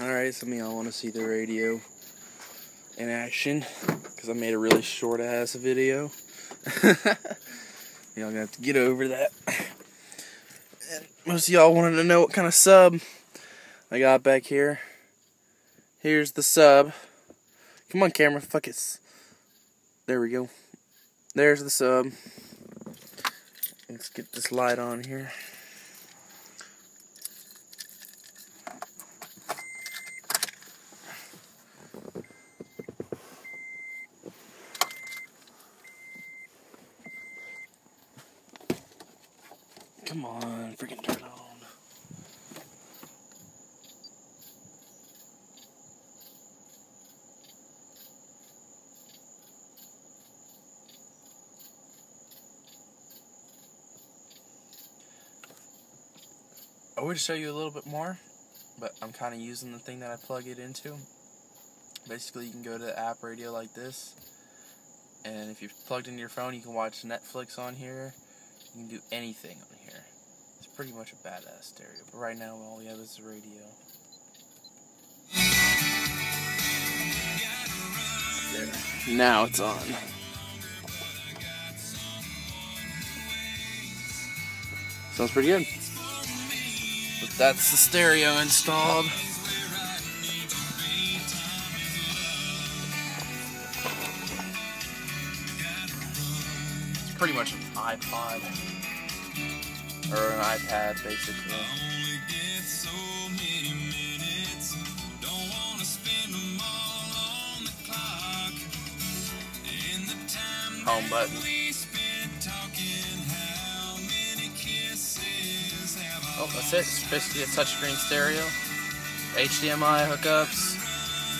Alright, some of y'all want to see the radio in action because I made a really short ass video. y'all gonna have to get over that. And most of y'all wanted to know what kind of sub I got back here. Here's the sub. Come on, camera, fuck it. There we go. There's the sub. Let's get this light on here. Come on, freaking turn on. I would show you a little bit more, but I'm kind of using the thing that I plug it into. Basically, you can go to the AppRadio like this, and if you've plugged into your phone, you can watch Netflix on here. You can do anything on here. It's pretty much a badass stereo. But right now, all we have is the radio. There. Now it's on. Sounds pretty good. But that's the stereo installed. Pretty much an iPod. Or an iPad, basically. Home button. Oh, that's it. It's basically a touchscreen stereo. HDMI hookups.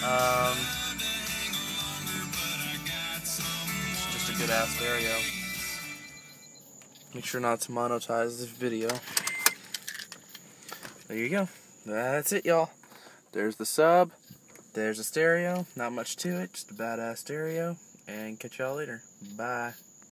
Um, it's just a good ass stereo. Make sure not to monetize this video. There you go. That's it, y'all. There's the sub. There's the stereo. Not much to it. Just a badass stereo. And catch y'all later. Bye.